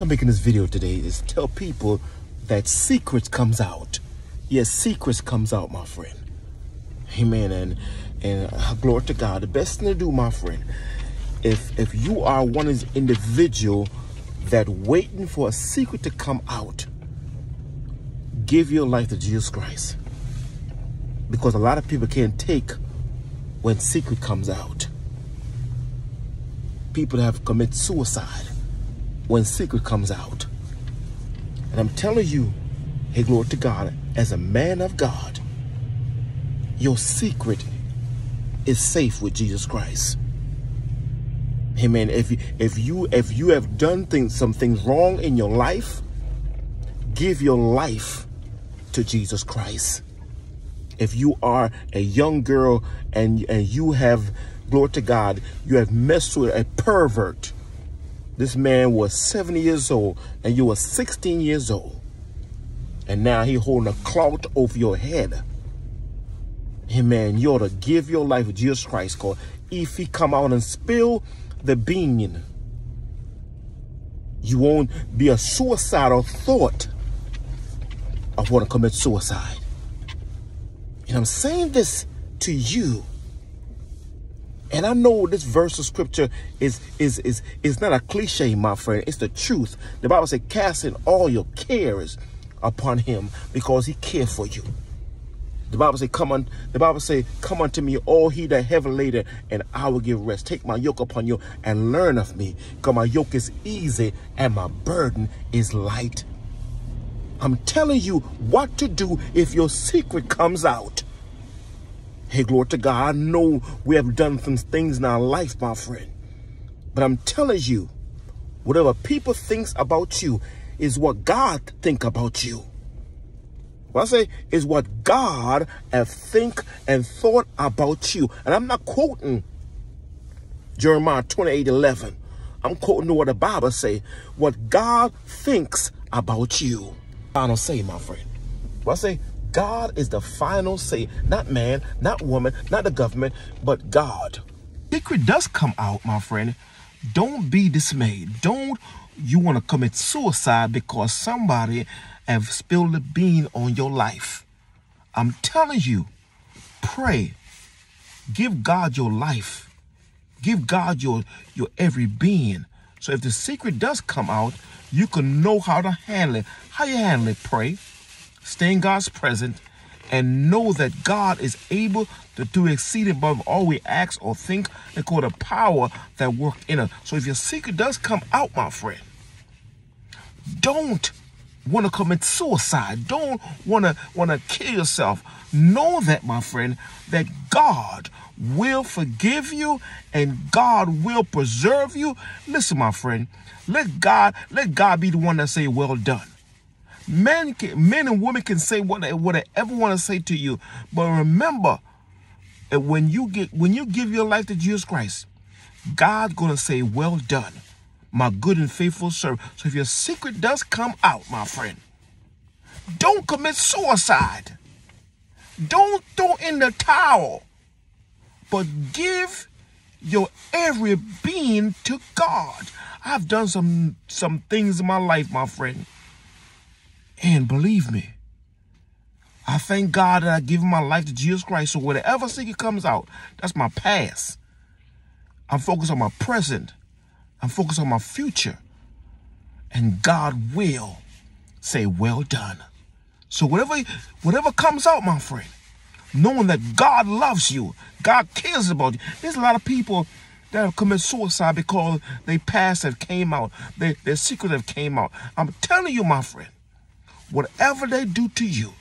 I'm making this video today is tell people that secrets comes out. Yes, secrets comes out, my friend. Amen. And and uh, glory to God. The best thing to do, my friend, if if you are one of individual that waiting for a secret to come out, give your life to Jesus Christ. Because a lot of people can't take when secret comes out. People have commit suicide when secret comes out. And I'm telling you, hey, glory to God, as a man of God, your secret is safe with Jesus Christ. Amen. If you, if you if you have done things some things wrong in your life, give your life to Jesus Christ. If you are a young girl and and you have glory to God, you have messed with a pervert this man was 70 years old and you were 16 years old. And now he holding a cloth over your head. Hey man, you ought to give your life to Jesus Christ. Cause if he come out and spill the bean, you won't be a suicidal thought of want to commit suicide. And I'm saying this to you and I know this verse of scripture is is is is not a cliche, my friend. It's the truth. The Bible says, casting all your cares upon him because he cares for you. The Bible say, come on, the Bible say, come unto me, all he that heavy laden, and I will give rest. Take my yoke upon you and learn of me. Because my yoke is easy and my burden is light. I'm telling you what to do if your secret comes out. Hey, glory to God. I know we have done some things in our life, my friend. But I'm telling you, whatever people thinks about you is what God think about you. What I say is what God have think and thought about you. And I'm not quoting Jeremiah 28, 11. I'm quoting what the Bible say. What God thinks about you. I don't say, my friend. What I say, God is the final say, not man, not woman, not the government, but God. Secret does come out, my friend. Don't be dismayed. Don't you want to commit suicide because somebody have spilled the bean on your life. I'm telling you, pray. Give God your life. Give God your, your every being. So if the secret does come out, you can know how to handle it. How you handle it, pray stay in God's presence, and know that God is able to do exceeding above all we ask or think according to power that work in us. So if your secret does come out, my friend, don't want to commit suicide. Don't want to want to kill yourself. Know that, my friend, that God will forgive you and God will preserve you. Listen, my friend, let God let God be the one that say, "Well done." Men, can, men and women can say what they, whatever want to say to you, but remember, when you get when you give your life to Jesus Christ, God's gonna say, "Well done, my good and faithful servant." So if your secret does come out, my friend, don't commit suicide. Don't throw in the towel, but give your every being to God. I've done some some things in my life, my friend and believe me, I thank God that I give my life to Jesus Christ. So whatever secret comes out, that's my past. I'm focused on my present. I'm focused on my future. And God will say, well done. So whatever, whatever comes out, my friend, knowing that God loves you, God cares about you. There's a lot of people that have committed suicide because they past have came out, their, their secret have came out. I'm telling you, my friend, whatever they do to you,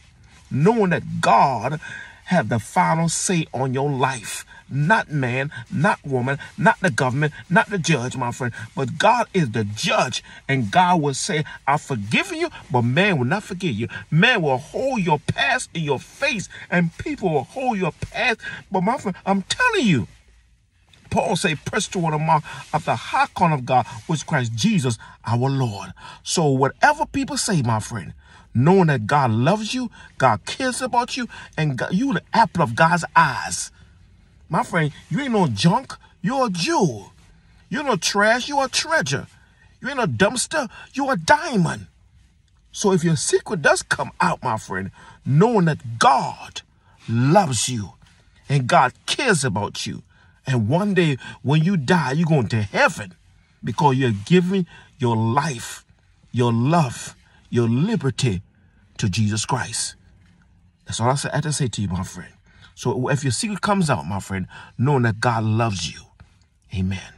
knowing that God have the final say on your life. Not man, not woman, not the government, not the judge, my friend, but God is the judge. And God will say, I've forgiven you, but man will not forgive you. Man will hold your past in your face, and people will hold your past. But my friend, I'm telling you, Paul say, press toward the mark of the high calling of God, which Christ Jesus, our Lord. So whatever people say, my friend, knowing that God loves you, God cares about you, and God, you the apple of God's eyes. My friend, you ain't no junk. You're a jewel. You're no trash. You're a treasure. You ain't a dumpster. You're a diamond. So if your secret does come out, my friend, knowing that God loves you and God cares about you. And one day when you die, you're going to heaven because you're giving your life, your love, your liberty to Jesus Christ. That's all I have to say to you, my friend. So if your secret comes out, my friend, knowing that God loves you, amen.